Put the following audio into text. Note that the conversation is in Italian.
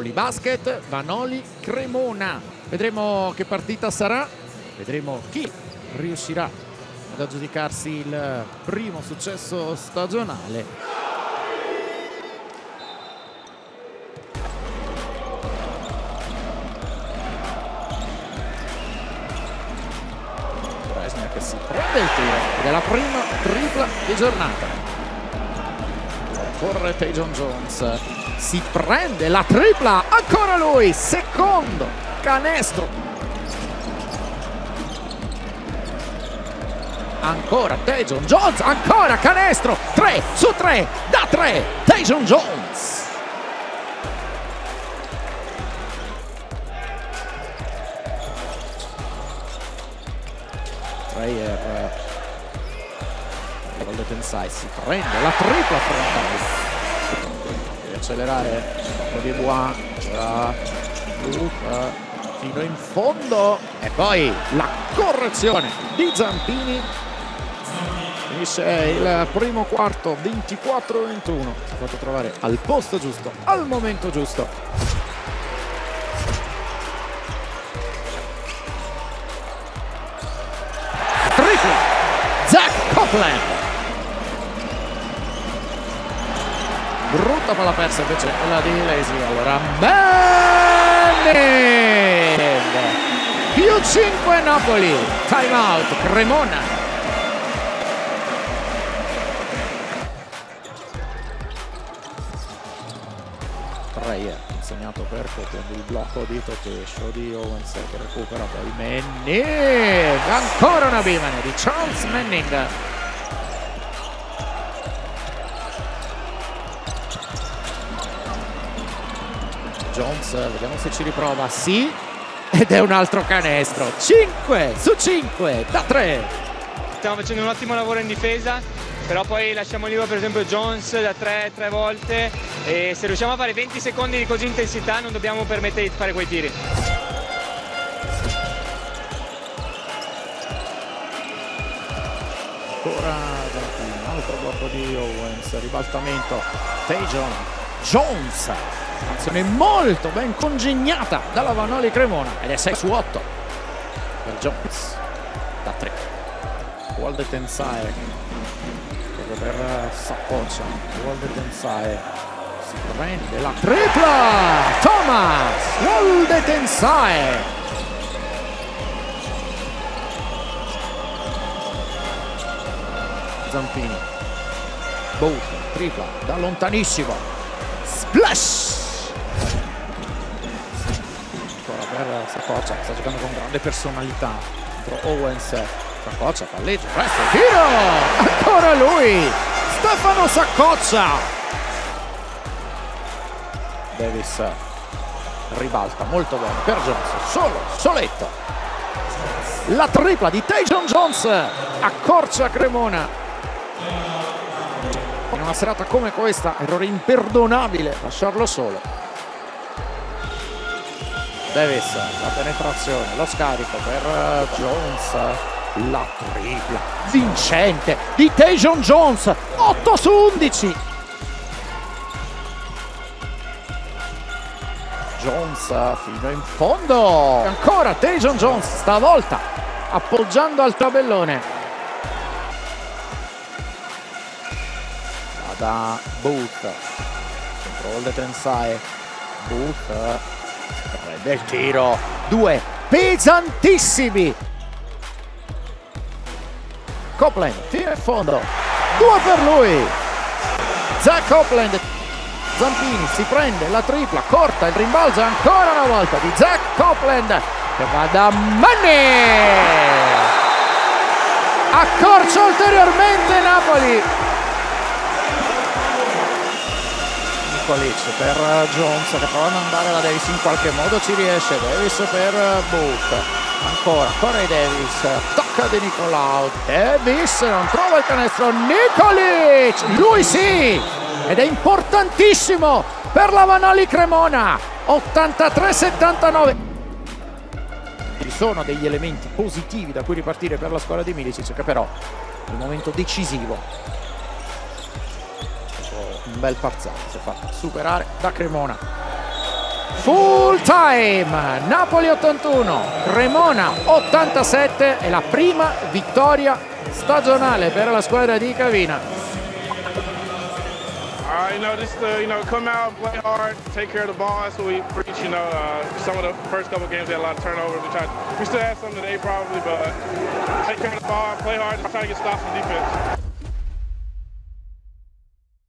Napoli Basket, Vanoli Cremona. Vedremo che partita sarà, vedremo chi riuscirà ad aggiudicarsi il primo successo stagionale. che si prende il tiro ed è la prima tripla di giornata corre Tajon Jones. Si prende la tripla ancora lui secondo canestro. Ancora Tajon Jones ancora canestro. 3 su 3 da 3 Tajon Jones. Dreyer Golden Tensai si prende la tripla frontale. Deve accelerare di Bois fino in fondo. E poi la correzione di Zampini. Finisce il primo quarto 24-21 si è fatto trovare al posto giusto al momento giusto. Copeland. Brutta palla persa invece quella di Lesi. Allora Manning. Più 5 Napoli. Time out. Cremona. Dreyer insegnato per copiando il blocco di Totescio di Owens che recupera poi Manning ancora una bimane di Charles Manning Jones, vediamo se ci riprova, sì, ed è un altro canestro, 5 su 5 da 3. Stiamo facendo un ottimo lavoro in difesa, però poi lasciamo libero per esempio Jones da 3 tre volte. E se riusciamo a fare 20 secondi di così intensità non dobbiamo permettere di fare quei tiri. Ancora un altro blocco di Owens, ribaltamento, Tajon Jones azione molto ben congegnata dalla Vanoli Cremona ed è 6 su 8 per Jones da 3 Walde Tensae per Saccoccia Walde Tensae si prende la tripla. Thomas Walde Tensae Zampini. Booth tripla da lontanissimo. Splash per Sacoccia sta giocando con grande personalità. Contro Owens Sacoccia palleggio presto tiro! Ancora lui Stefano Saccoccia Davis ribalta molto bene per Jones solo Soletto. La tripla di Tajon Jones accorcia Cremona. In una serata come questa errore imperdonabile lasciarlo solo Davis, la penetrazione, lo scarico per eh, Jones, la tripla vincente di Tajon Jones, 8 su 11. Jones fino in fondo, ancora Tajon Jones, stavolta appoggiando al tabellone. Da Booth, controllo di Tensae, Booth del tiro. Due pesantissimi. Copland tira in fondo. Due per lui. Zach Copland. Zampini si prende la tripla corta il rimbalzo ancora una volta di Zach Copland che va da Manni accorcia ulteriormente Napoli Nikolic per Jones che prova ad andare la Davis in qualche modo ci riesce Davis per Book ancora Corey Davis tocca di Nicolau Davis non trova il canestro Nikolic! Lui sì! Ed è importantissimo per la Vanali Cremona. 83-79 ci sono degli elementi positivi da cui ripartire per la squadra di Milicic che però il momento decisivo un bel parziale si è fatta superare da Cremona Full time, Napoli 81, Cremona 87 e la prima vittoria stagionale per la squadra di Cavina. Uh, you know, just uh, you know, come out, play hard, take care of the ball. That's what we preach. You know, uh, some of the first couple games we had a lot of turnovers. We tried, we still had some today probably, but uh, take care of the ball, play hard, try to get stops on defense.